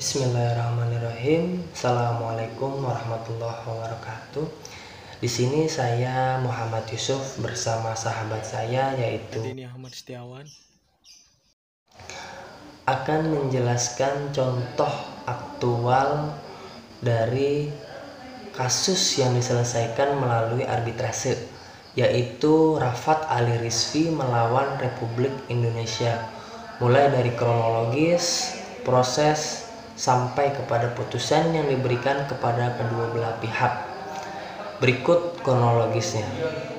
Bismillahirrahmanirrahim. Assalamualaikum warahmatullahi wabarakatuh. Di sini saya Muhammad Yusuf bersama sahabat saya yaitu Dini Ahmad Setiawan akan menjelaskan contoh aktual dari kasus yang diselesaikan melalui arbitrase yaitu Rafat Ali Rizvi melawan Republik Indonesia mulai dari kronologis, proses, sampai kepada putusan yang diberikan kepada kedua belah pihak. Berikut kronologisnya.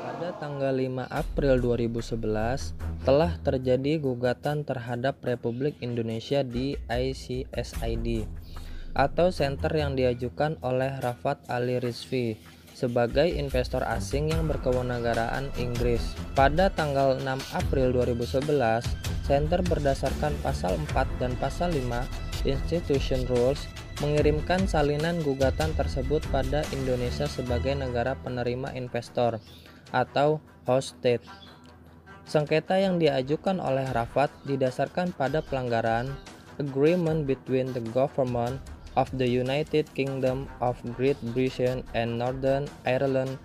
Pada tanggal 5 April 2011 telah terjadi gugatan terhadap Republik Indonesia di ICSID atau center yang diajukan oleh Rafat Ali Rizvi sebagai investor asing yang berkewarganegaraan Inggris. Pada tanggal 6 April 2011, center berdasarkan pasal 4 dan pasal 5 Institution Rules mengirimkan salinan gugatan tersebut pada Indonesia sebagai negara penerima investor atau host state. Sengketa yang diajukan oleh Rafat didasarkan pada pelanggaran agreement between the government of the United Kingdom of Great Britain and Northern Ireland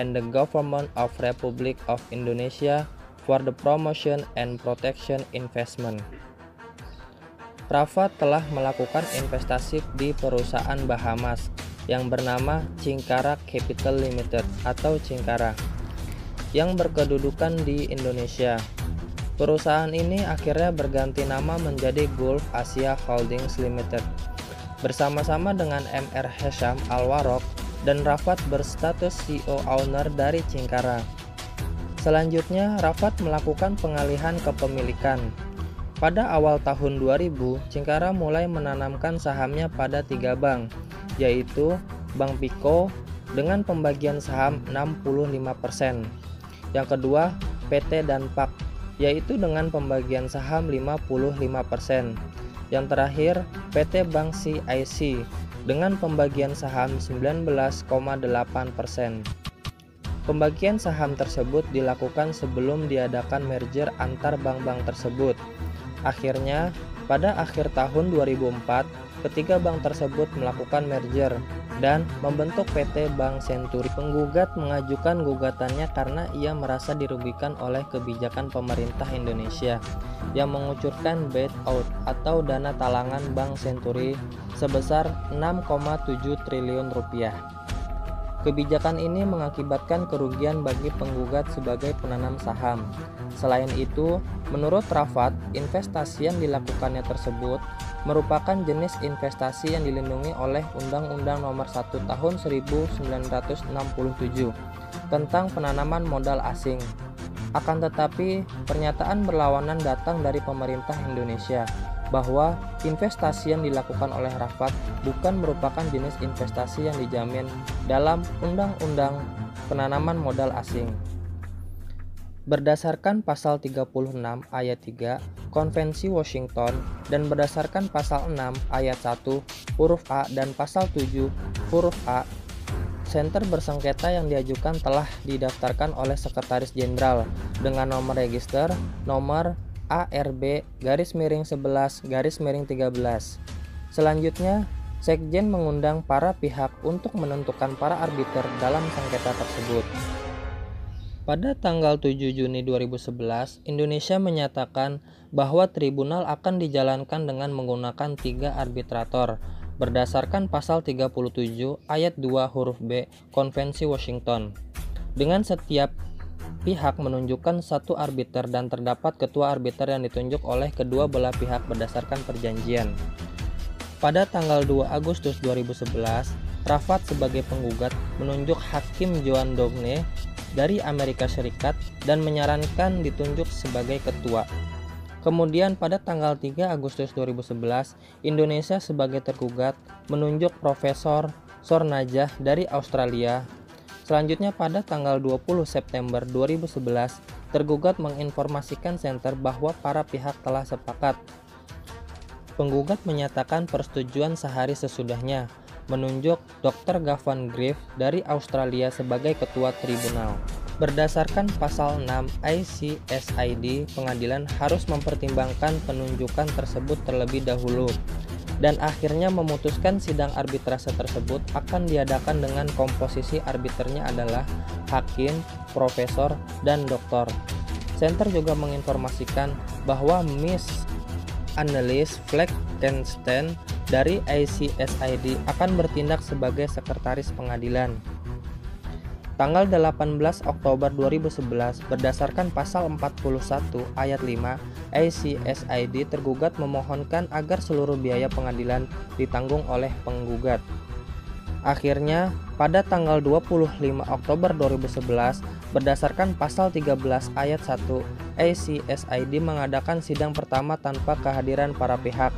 and the government of Republic of Indonesia for the promotion and protection investment. Rafa telah melakukan investasi di perusahaan Bahamas yang bernama Cingkara Capital Limited atau Cingkara yang berkedudukan di Indonesia. Perusahaan ini akhirnya berganti nama menjadi Gulf Asia Holdings Limited. Bersama-sama dengan MR Hesham Alwarok dan Rafat berstatus CEO owner dari Cingkara. Selanjutnya, Rafat melakukan pengalihan kepemilikan pada awal tahun 2000, Cingkara mulai menanamkan sahamnya pada tiga bank, yaitu Bank Piko dengan pembagian saham 65%. Yang kedua, PT Danpak, yaitu dengan pembagian saham 55%. Yang terakhir, PT Bank CIC dengan pembagian saham 19,8%. Pembagian saham tersebut dilakukan sebelum diadakan merger antar bank-bank tersebut Akhirnya, pada akhir tahun 2004, ketiga bank tersebut melakukan merger dan membentuk PT Bank Senturi. Penggugat mengajukan gugatannya karena ia merasa dirugikan oleh kebijakan pemerintah Indonesia yang mengucurkan bailout atau dana talangan Bank Senturi sebesar 6,7 triliun rupiah. Kebijakan ini mengakibatkan kerugian bagi penggugat sebagai penanam saham. Selain itu, menurut Rafat, investasi yang dilakukannya tersebut merupakan jenis investasi yang dilindungi oleh Undang-Undang Nomor 1 Tahun 1967 tentang penanaman modal asing. Akan tetapi, pernyataan berlawanan datang dari pemerintah Indonesia bahwa investasi yang dilakukan oleh Rafat bukan merupakan jenis investasi yang dijamin dalam Undang-Undang Penanaman Modal Asing. Berdasarkan pasal 36 ayat 3 Konvensi Washington dan berdasarkan pasal 6 ayat 1 huruf A dan pasal 7 huruf A Center bersengketa yang diajukan telah didaftarkan oleh Sekretaris Jenderal dengan nomor register nomor ARB garis miring 11 garis miring 13. Selanjutnya, Sekjen mengundang para pihak untuk menentukan para arbiter dalam sengketa tersebut. Pada tanggal 7 Juni 2011, Indonesia menyatakan bahwa tribunal akan dijalankan dengan menggunakan tiga arbitrator berdasarkan pasal 37 ayat 2 huruf B Konvensi Washington. Dengan setiap pihak menunjukkan satu arbiter dan terdapat ketua arbiter yang ditunjuk oleh kedua belah pihak berdasarkan perjanjian. Pada tanggal 2 Agustus 2011, Rafat sebagai penggugat menunjuk Hakim Joan Dogne dari Amerika Serikat dan menyarankan ditunjuk sebagai ketua. Kemudian pada tanggal 3 Agustus 2011, Indonesia sebagai tergugat menunjuk Profesor Sornajah dari Australia Selanjutnya pada tanggal 20 September 2011, tergugat menginformasikan center bahwa para pihak telah sepakat. Penggugat menyatakan persetujuan sehari sesudahnya, menunjuk Dr. Gavan Griff dari Australia sebagai ketua tribunal. Berdasarkan pasal 6 ICSID, pengadilan harus mempertimbangkan penunjukan tersebut terlebih dahulu. dan akhirnya memutuskan sidang arbitrase tersebut akan diadakan dengan komposisi arbiternya adalah hakim, profesor, dan doktor. Center juga menginformasikan bahwa Miss Annelies Fleckenstein dari ICSID akan bertindak sebagai sekretaris pengadilan. Tanggal 18 Oktober 2011 berdasarkan pasal 41 ayat 5 ACSID tergugat memohonkan agar seluruh biaya pengadilan ditanggung oleh penggugat. Akhirnya, pada tanggal 25 Oktober 2011 berdasarkan pasal 13 ayat 1 ACSID mengadakan sidang pertama tanpa kehadiran para pihak.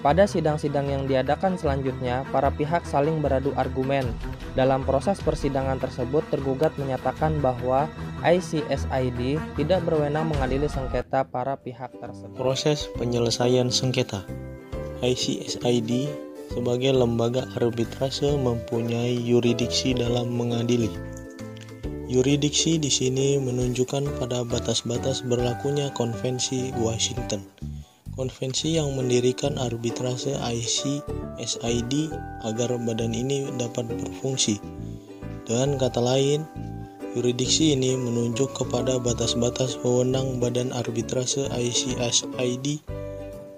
Pada sidang-sidang yang diadakan selanjutnya, para pihak saling beradu argumen. Dalam proses persidangan tersebut, tergugat menyatakan bahwa ICSID tidak berwenang mengadili sengketa para pihak tersebut. Proses penyelesaian sengketa ICSID sebagai lembaga arbitrase mempunyai yuridiksi dalam mengadili. Yuridiksi di sini menunjukkan pada batas-batas berlakunya Konvensi Washington konvensi yang mendirikan arbitrase IC SID agar badan ini dapat berfungsi. Dengan kata lain, yuridiksi ini menunjuk kepada batas-batas wewenang badan arbitrase ICSID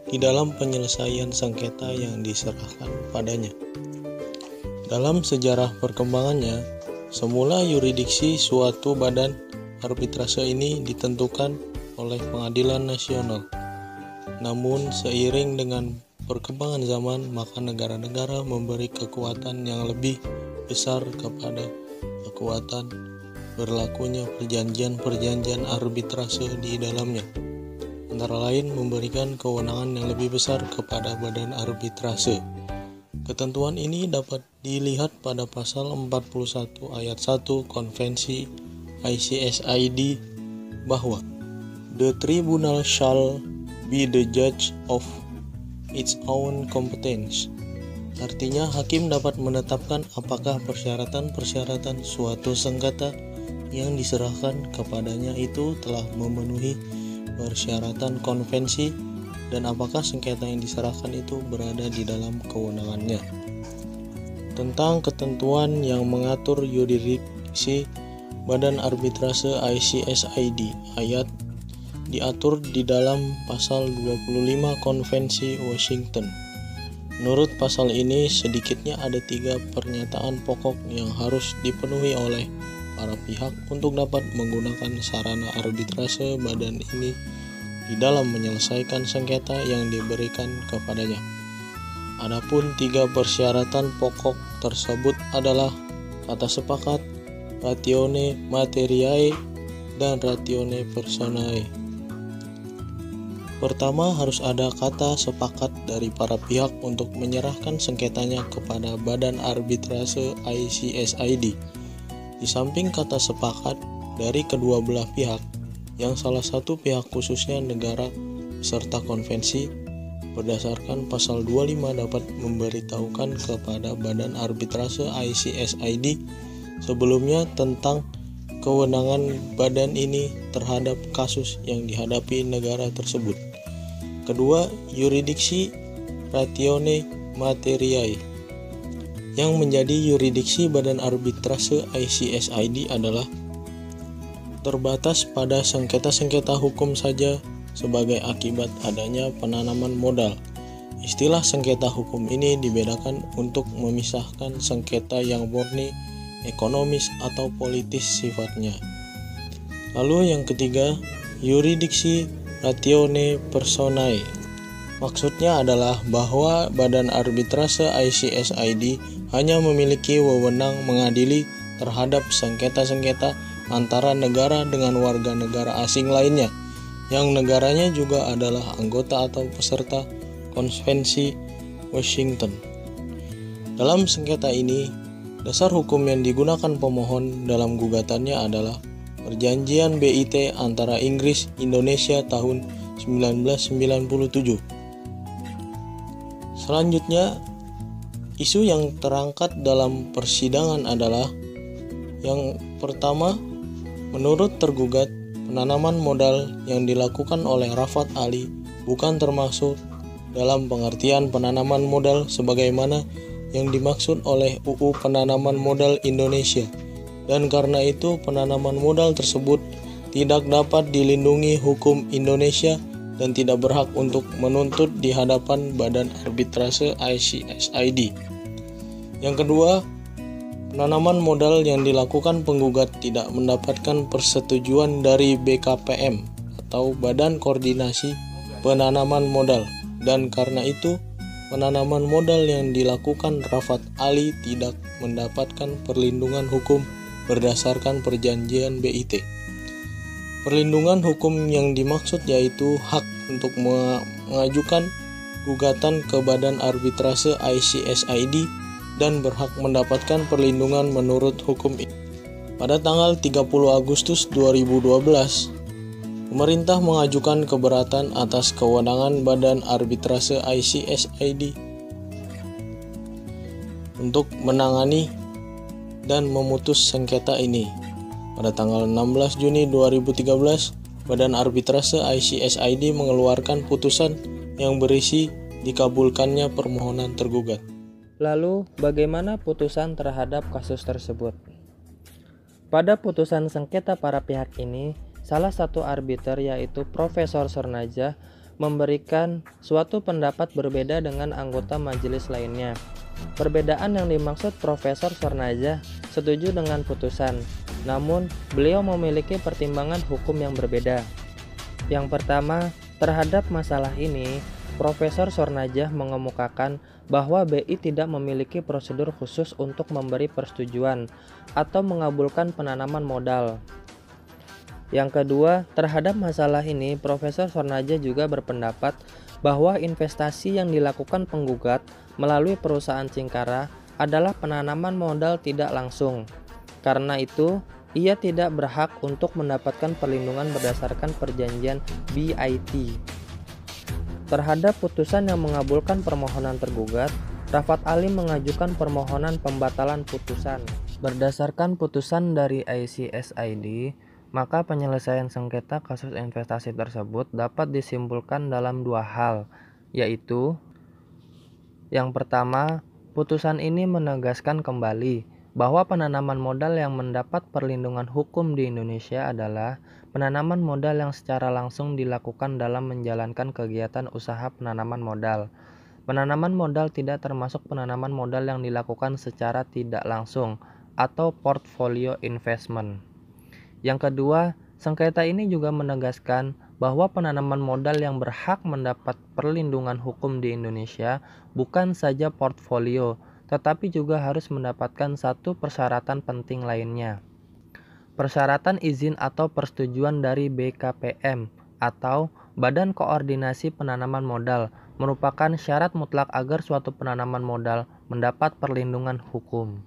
di dalam penyelesaian sengketa yang diserahkan padanya. Dalam sejarah perkembangannya, semula yuridiksi suatu badan arbitrase ini ditentukan oleh pengadilan nasional. Namun, seiring dengan perkembangan zaman, maka negara-negara memberi kekuatan yang lebih besar kepada kekuatan berlakunya perjanjian-perjanjian arbitrase di dalamnya. Antara lain memberikan kewenangan yang lebih besar kepada badan arbitrase. Ketentuan ini dapat dilihat pada pasal 41 ayat 1 Konvensi ICSID bahwa the tribunal shall be the judge of its own competence. Artinya, hakim dapat menetapkan apakah persyaratan-persyaratan suatu sengketa yang diserahkan kepadanya itu telah memenuhi persyaratan konvensi dan apakah sengketa yang diserahkan itu berada di dalam kewenangannya. Tentang ketentuan yang mengatur yurisdiksi Badan Arbitrase ICSID ayat diatur di dalam pasal 25 Konvensi Washington. Menurut pasal ini, sedikitnya ada tiga pernyataan pokok yang harus dipenuhi oleh para pihak untuk dapat menggunakan sarana arbitrase badan ini di dalam menyelesaikan sengketa yang diberikan kepadanya. Adapun tiga persyaratan pokok tersebut adalah kata sepakat, ratione materiae, dan ratione personae. Pertama, harus ada kata sepakat dari para pihak untuk menyerahkan sengketanya kepada Badan Arbitrase ICSID. Di samping kata sepakat dari kedua belah pihak, yang salah satu pihak khususnya negara serta konvensi berdasarkan pasal 25 dapat memberitahukan kepada Badan Arbitrase ICSID sebelumnya tentang kewenangan badan ini terhadap kasus yang dihadapi negara tersebut. Kedua, yuridiksi ratione materiae. Yang menjadi yuridiksi Badan Arbitrase ICSID adalah terbatas pada sengketa-sengketa hukum saja sebagai akibat adanya penanaman modal. Istilah sengketa hukum ini dibedakan untuk memisahkan sengketa yang murni ekonomis atau politis sifatnya. Lalu yang ketiga, yuridiksi ratione personae. Maksudnya adalah bahwa Badan Arbitrase ICSID hanya memiliki wewenang mengadili terhadap sengketa-sengketa antara negara dengan warga negara asing lainnya, yang negaranya juga adalah anggota atau peserta Konvensi Washington. Dalam sengketa ini, dasar hukum yang digunakan pemohon dalam gugatannya adalah Perjanjian BIT antara Inggris Indonesia tahun 1997. Selanjutnya, isu yang terangkat dalam persidangan adalah yang pertama, menurut tergugat, penanaman modal yang dilakukan oleh Rafat Ali bukan termasuk dalam pengertian penanaman modal sebagaimana yang dimaksud oleh UU Penanaman Modal Indonesia. Dan karena itu penanaman modal tersebut tidak dapat dilindungi hukum Indonesia dan tidak berhak untuk menuntut di hadapan Badan Arbitrase ICSID. Yang kedua, penanaman modal yang dilakukan penggugat tidak mendapatkan persetujuan dari BKPM atau Badan Koordinasi Penanaman Modal dan karena itu penanaman modal yang dilakukan Rafat Ali tidak mendapatkan perlindungan hukum berdasarkan perjanjian BIT. Perlindungan hukum yang dimaksud yaitu hak untuk mengajukan gugatan ke Badan Arbitrase ICSID dan berhak mendapatkan perlindungan menurut hukum ini. Pada tanggal 30 Agustus 2012, pemerintah mengajukan keberatan atas kewenangan Badan Arbitrase ICSID untuk menangani dan memutus sengketa ini. Pada tanggal 16 Juni 2013, Badan Arbitrase ICSID mengeluarkan putusan yang berisi dikabulkannya permohonan tergugat. Lalu, bagaimana putusan terhadap kasus tersebut? Pada putusan sengketa para pihak ini, salah satu arbiter yaitu Profesor Sornaja memberikan suatu pendapat berbeda dengan anggota majelis lainnya. Perbedaan yang dimaksud Profesor Sornaja setuju dengan putusan, namun, beliau memiliki pertimbangan hukum yang berbeda. Yang pertama, terhadap masalah ini, Profesor Sornajah mengemukakan bahwa BI tidak memiliki prosedur khusus untuk memberi persetujuan atau mengabulkan penanaman modal. Yang kedua, terhadap masalah ini, Profesor Sornaja juga berpendapat bahwa investasi yang dilakukan penggugat melalui perusahaan Cingkara adalah penanaman modal tidak langsung. Karena itu, ia tidak berhak untuk mendapatkan perlindungan berdasarkan perjanjian BIT. Terhadap putusan yang mengabulkan permohonan tergugat, Rafat Ali mengajukan permohonan pembatalan putusan. Berdasarkan putusan dari ICSID, maka penyelesaian sengketa kasus investasi tersebut dapat disimpulkan dalam dua hal, yaitu yang pertama, putusan ini menegaskan kembali bahwa penanaman modal yang mendapat perlindungan hukum di Indonesia adalah penanaman modal yang secara langsung dilakukan dalam menjalankan kegiatan usaha penanaman modal. Penanaman modal tidak termasuk penanaman modal yang dilakukan secara tidak langsung atau portfolio investment. Yang kedua, sengketa ini juga menegaskan bahwa penanaman modal yang berhak mendapat perlindungan hukum di Indonesia bukan saja portfolio, tetapi juga harus mendapatkan satu persyaratan penting lainnya. Persyaratan izin atau persetujuan dari BKPM atau Badan Koordinasi Penanaman Modal merupakan syarat mutlak agar suatu penanaman modal mendapat perlindungan hukum.